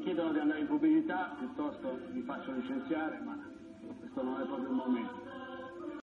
mi chiedono di andare in pubblicità, piuttosto mi faccio licenziare, ma questo non è proprio il momento.